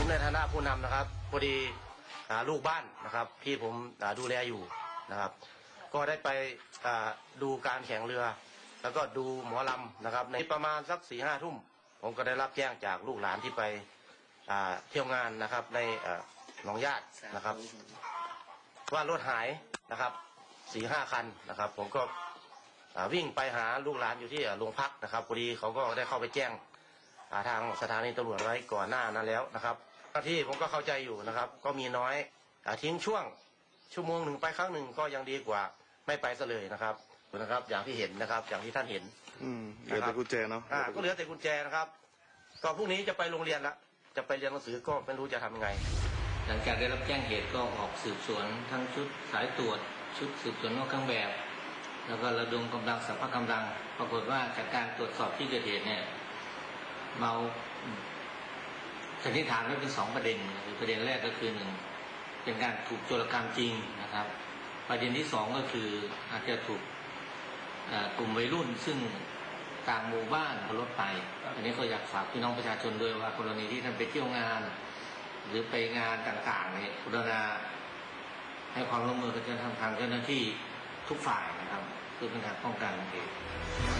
ระผู้นำนะครับพอดีลูกบ้านนะครับที่ผมดูแลอยู่นะครับ ก็ได้ไปดูการแข่งเรือ แล้วก็ดูหมอลำนะครับ ในประมาณสักสี่ห้าทุ่ม ผมก็ได้รับแจ้งจากลูกหลานที่ไปเที่ยวงานนะครับในหนองญาตินะครับ ว่ารถหายนะครับสี่ห้าคันนะครับ ผมก็วิ่งไปหาลูกหลานอยู่ที่โรงพักนะครับพอดีเขาก็ได้เข้าไปแจ้งทางสถานีตำรวจไว้ก่อนหน้านั้นแล้วนะครับ หน้าที่ผมก็เข้าใจอยู่นะครับ ก็มีน้อยอาทิ้งช่วงชั่วโมงหนึ่งไปครั้งหนึ่งก็ยังดีกว่า ไม่ไปซะเลยนะครับนะครับ อย่างที่เห็นนะครับ อย่างที่ท่านเห็น อืมเหลือแต่กุญแจเนาะอ่าก็เหลือแต่กุญแจนะครับ ก็พรุ่งนี้จะไปโรงเรียนละจะไปเรียนหนังสือก็ไม่รู้จะทำยังไง หลังจากได้รับแจ้งเหตุก็ออกสืบสวนทั้งชุดสายตรวจ ชุดสืบสวนนอกเครื่องแบบ แล้วก็ระดมกำลังสัพพะกำลัง ปรากฏว่าจากการตรวจสอบที่เกิดเหตุเนี่ยเมา สันนิษฐานไว้เป็นสองประเด็นคือประเด็นแรกก็คือหนึ่งเป็นการถูกโจรกรรมจริงนะครับ ประเด็นที่สองก็คืออาจจะถูกกลุ่มวัยรุ่นซึ่งต่างหมู่บ้านเอารถไป อันนี้ก็อยากฝากพี่น้องประชาชนด้วยว่ากรณีที่ท่านไปเที่ยวงาน หรือไปงานต่างๆเนี่ยกรุณาให้ความร่วมมือกับเจ้าหน้าที่ทางเจ้าหน้าที่ทุกฝ่ายนะครับเพื่อเป็นการป้องกันเหตุ